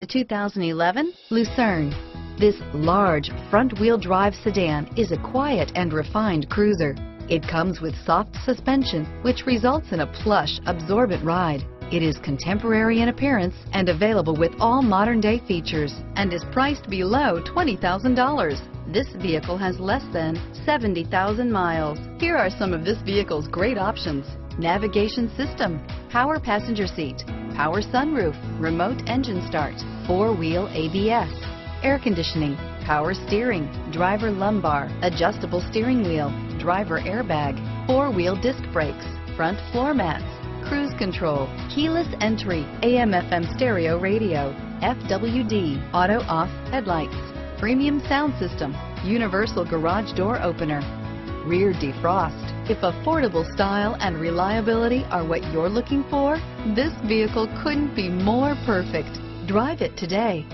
The 2011 Lucerne. This large front-wheel drive sedan is a quiet and refined cruiser. It comes with soft suspension, which results in a plush, absorbent ride. It is contemporary in appearance and available with all modern-day features and is priced below $20,000. This vehicle has less than 70,000 miles. Here are some of this vehicle's great options. Navigation system, power passenger seat, power sunroof, remote engine start, four-wheel ABS, air conditioning, power steering, driver lumbar, adjustable steering wheel, driver airbag, four-wheel disc brakes, front floor mats, cruise control, keyless entry, AM FM stereo radio, FWD, auto off headlights, premium sound system, universal garage door opener, rear defrost. If affordable style and reliability are what you're looking for, this vehicle couldn't be more perfect. Drive it today.